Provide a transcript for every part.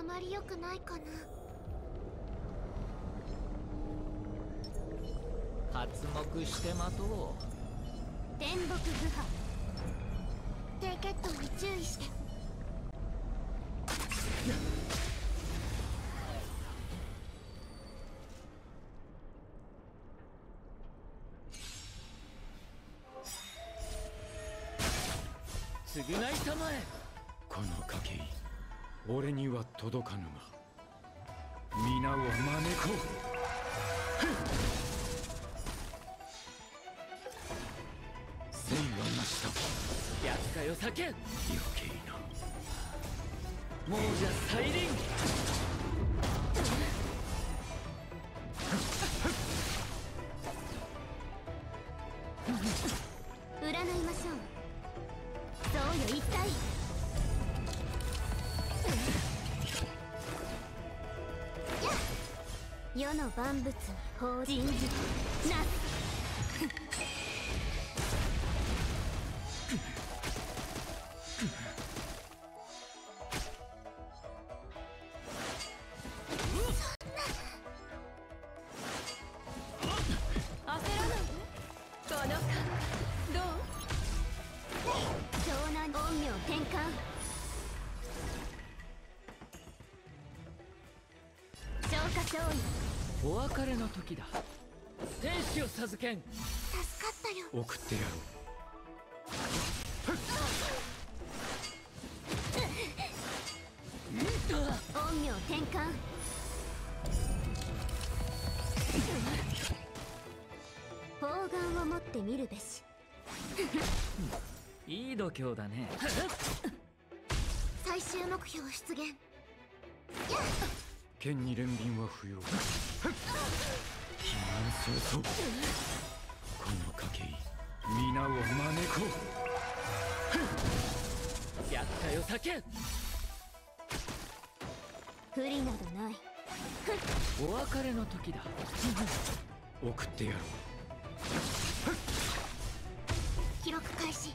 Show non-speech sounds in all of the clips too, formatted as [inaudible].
あまり良くないかな。発目して待とう。天木部派低血糖に注意して。償いたまえ俺には届かぬが皆を招こう。千はなしたやつかよ叫ん。余計な。亡者再臨世の万物に法人事な焦らない。でこの感どう湘南陰陽転換消化勝利お別れの時だ。天使を授けん。助かったよ。送ってやろ陰陽転換。方眼を持ってみるべし。いい度胸だね。最終目標出現。う剣に連便は不要避難早々この賭け皆を招こやったよ叫ん不利などない。お別れの時だ。う送ってやろ記録開始。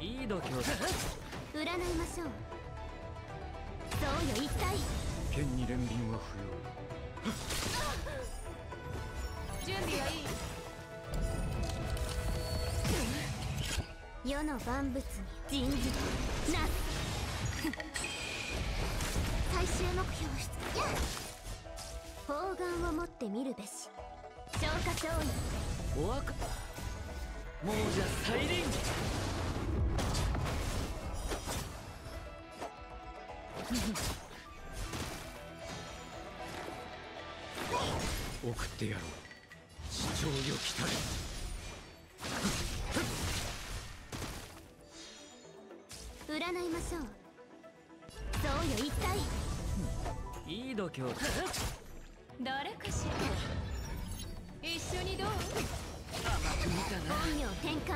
いい度胸だ占いましょう。そうよ一体。う剣に連便は不準備はいい。世の万物に人事な [laughs] 最終目標出現方眼を持ってみるべし。消化勝利お別れ亡者再臨。要送ってやろう。地上よ来たれ占いましょう。そうよ一体。いい度胸。だ誰かしら。一緒にどう？甘く見たな。陰陽転換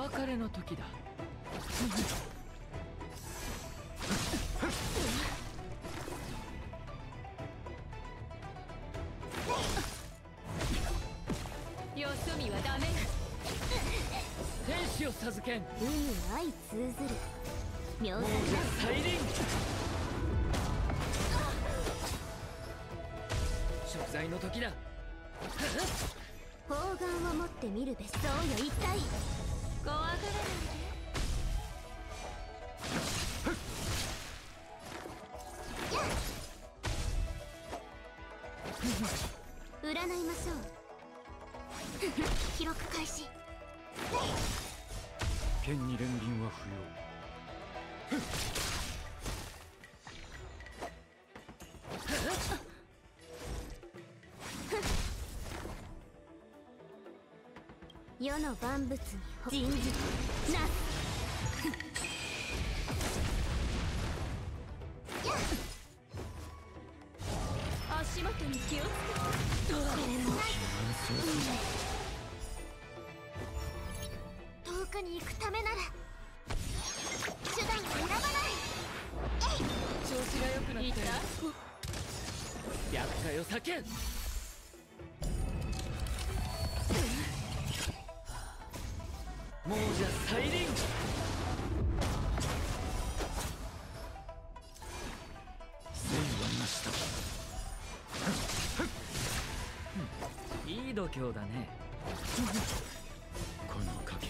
別れの時だ。よそ見はダメ。天使を授けん。運に相通ずる。妙亡策者再臨食材の時だ。方眼を持ってみるべしそうよ。一体怖がらない占いましょう記録開始剣に連輪は不要 [laughs] 世の万物に人事なす足元に気をつけどうでも遠くに行くためなら手段を選ばないえい調子が良くなった？厄介を避けん。度胸だね。この賭け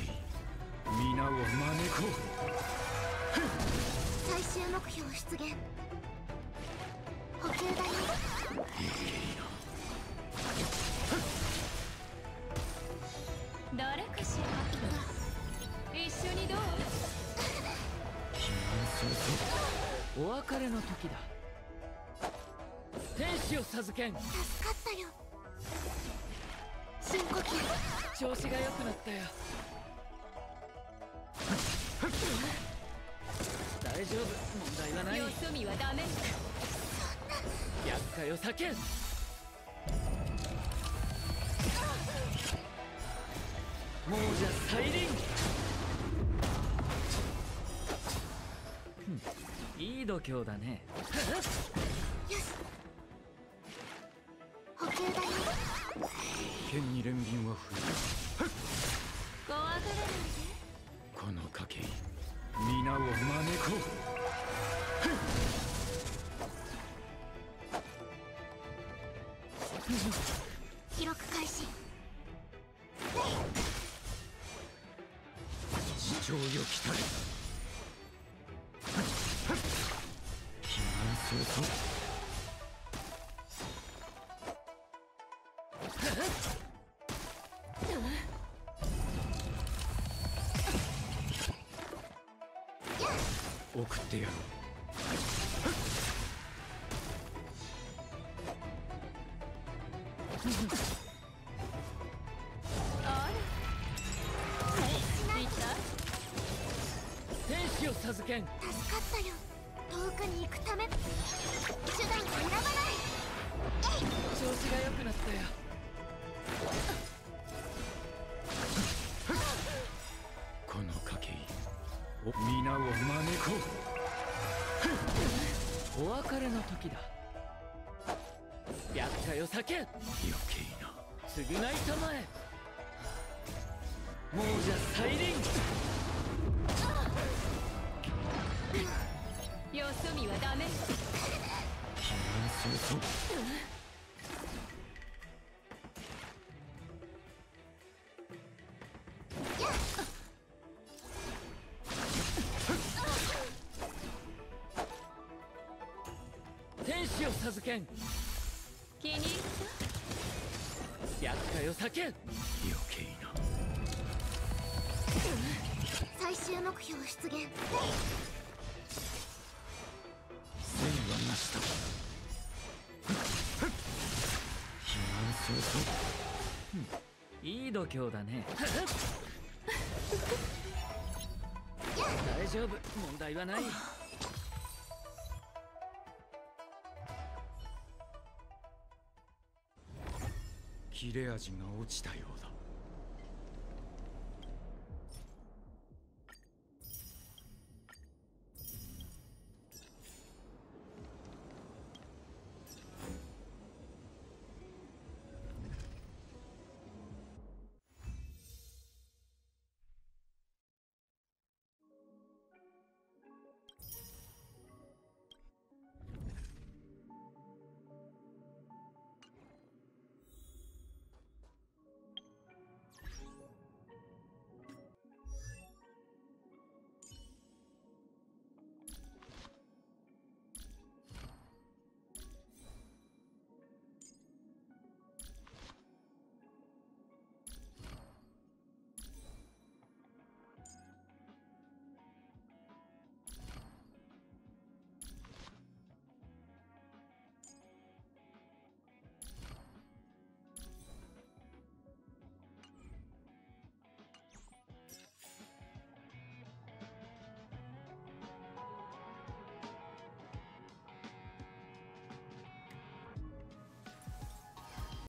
皆を招こ最終目標出現補給だよ誰かしら。一緒にどうお別れの時だ天使を授けん助かったよ調子が良くなったよ。大丈夫。問題はない。よそ見はダメ。厄介を避けん。亡者再臨。いい度胸だね。よし。補給だよ剣に連便は増え怖がらないでたこの賭け皆を招こ記録開始。う地上よ来たれ。避難するぞ送ってやろう。あら見た天使を授けん助かったよ遠くに行くため手段を選ばない。調子が良くなったよこの賭けお皆を招こう。お別れの時だ。厄介を避けん余計な。償いたまえ。亡者再臨。よそ見はダメ。避難するぞ気に入っ厄介を避けん。余計な。最終目標出現。戦はなした。避難するぞいい度胸だね。大丈夫。問題はない切れ味が落ちたようだ。